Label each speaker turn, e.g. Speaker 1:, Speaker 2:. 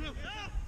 Speaker 1: True.